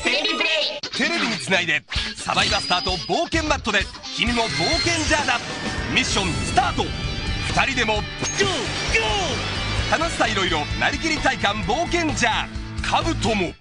テレビプレイ。テレビにつないでサバイバスターと冒険マットで君も冒険ジャーだミッションスタート。2人でもゴーゴー。楽しさいろいろなりきり体感冒険ジャー。カブトも。